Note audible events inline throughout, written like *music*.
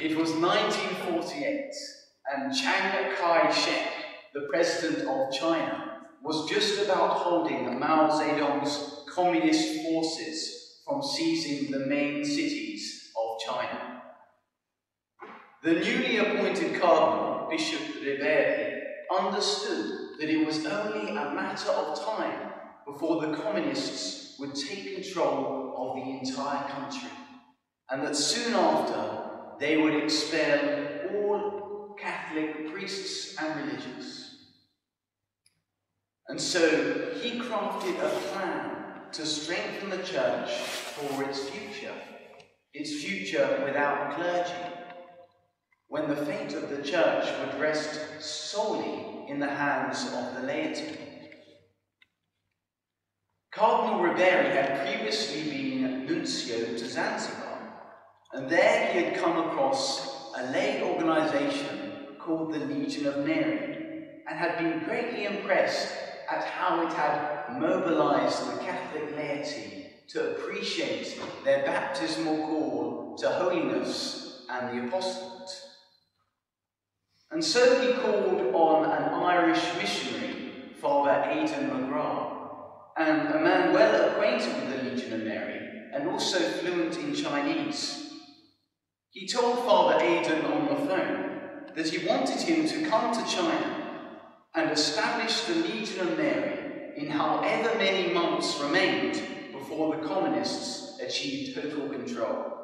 It was 1948, and Chiang Kai shek, the president of China, was just about holding the Mao Zedong's communist forces from seizing the main cities of China. The newly appointed Cardinal, Bishop Riberi, understood that it was only a matter of time before the communists would take control of the entire country, and that soon after they would expel all Catholic priests and religious. And so he crafted a plan to strengthen the church for its future, its future without clergy, when the fate of the church would rest solely in the hands of the laity. Cardinal Riberi had previously been nuncio to Zanzibar, and there he had come across a lay organization called the Legion of Mary, and had been greatly impressed at how it had mobilized the Catholic laity to appreciate their baptismal call to holiness and the apostolate. And so he called on an Irish missionary, Father Aidan McGrath, and a man well acquainted with the Legion of Mary and also fluent in Chinese. He told Father Aidan on the phone that he wanted him to come to China and establish the Legion of Mary in however many months remained before the communists achieved total control.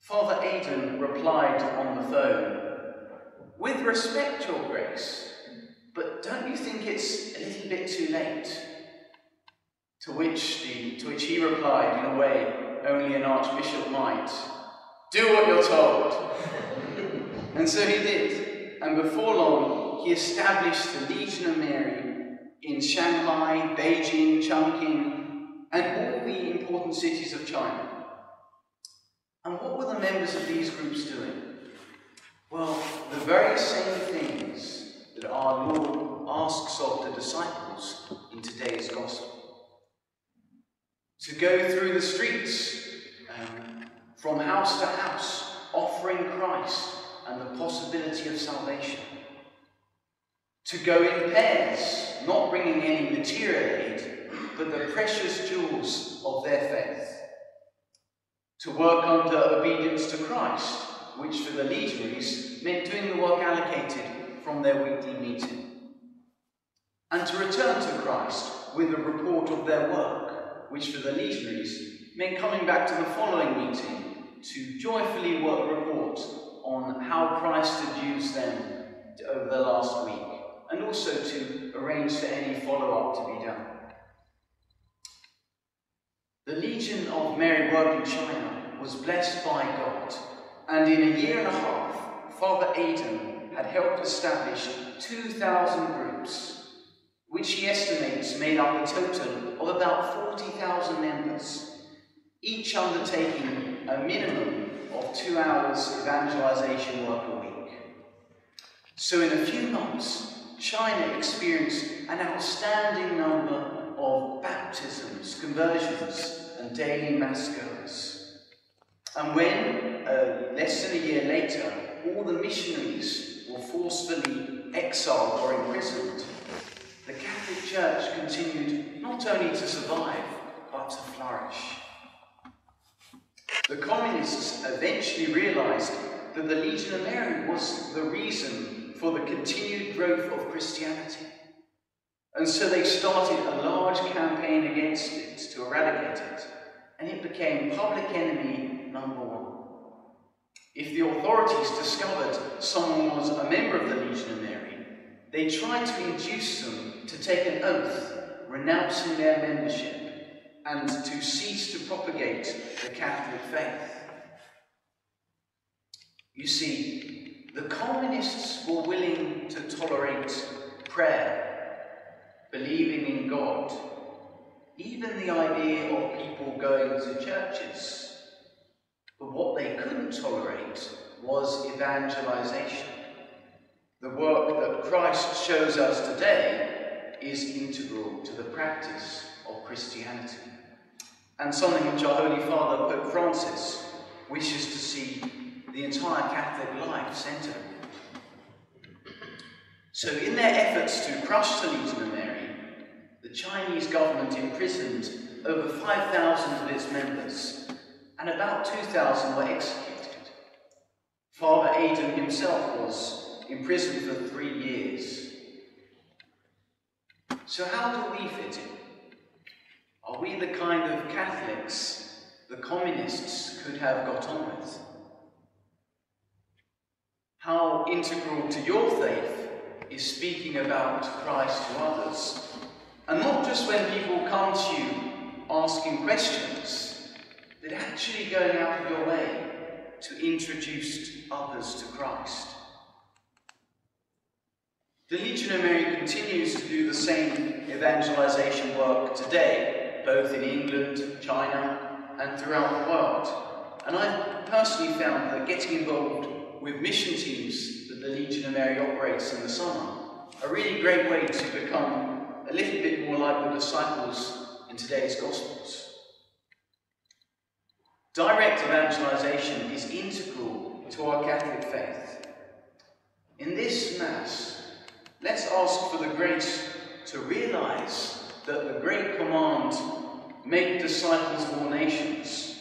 Father Aidan replied on the phone, With respect, Your Grace, but don't you think it's a little bit too late? To which, the, to which he replied, in a way only an archbishop might, Do what you're told. *laughs* and so he did. And before long, he established the Legion of Mary in Shanghai, Beijing, Chongqing, and all the important cities of China. And what were the members of these groups doing? Well, the very same things that our Lord asks of the disciples in today's Gospel. To go through the streets, um, from house to house, offering Christ and the possibility of salvation. To go in pairs, not bringing any material aid, but the precious jewels of their faith. To work under obedience to Christ, which for the legionaries meant doing the work allocated from their weekly meeting, and to return to Christ with a report of their work, which for the legionaries meant coming back to the following meeting to joyfully work report on how Christ had used them over the last week, and also to arrange for any follow-up to be done. The Legion of Mary work in China was blessed by God, and in a year and a half, Father Aidan had helped establish 2,000 groups, which he estimates made up a total of about 40,000 members, each undertaking a minimum of two hours evangelization work a week. So in a few months, China experienced an outstanding number of baptisms, conversions, and daily mass goers. And when, uh, less than a year later, all the missionaries were forcefully exiled or imprisoned, Catholic Church continued not only to survive, but to flourish. The communists eventually realized that the Legion of Mary was the reason for the continued growth of Christianity. And so they started a large campaign against it to eradicate it, and it became public enemy number one. If the authorities discovered someone was a member of the Legion of Mary, they tried to induce them to take an oath renouncing their membership and to cease to propagate the Catholic faith. You see, the communists were willing to tolerate prayer, believing in God, even the idea of people going to churches but what they couldn't tolerate was evangelization. The work that Christ shows us today is integral to the practice of Christianity, and something which our Holy Father, Pope Francis, wishes to see the entire Catholic life centered. So, in their efforts to crush Legion of Mary, the Chinese government imprisoned over 5,000 of its members, and about 2,000 were executed. Father Aidan himself was imprisoned for three years. So, how do we fit in? Are we the kind of Catholics the communists could have got on with? How integral to your faith is speaking about Christ to others? And not just when people come to you asking questions, but actually going out of your way to introduce others to Christ. The Legion of Mary continues to do the same evangelization work today, both in England, China, and throughout the world. And I've personally found that getting involved with mission teams that the Legion of Mary operates in the summer a really great way to become a little bit more like the disciples in today's Gospels. Direct evangelization is integral to our Catholic faith. In this Mass, let's ask for the grace to realize that the great command, make disciples of all nations,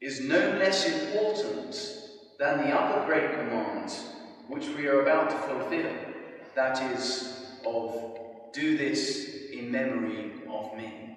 is no less important than the other great command, which we are about to fulfill, that is, of do this in memory of me.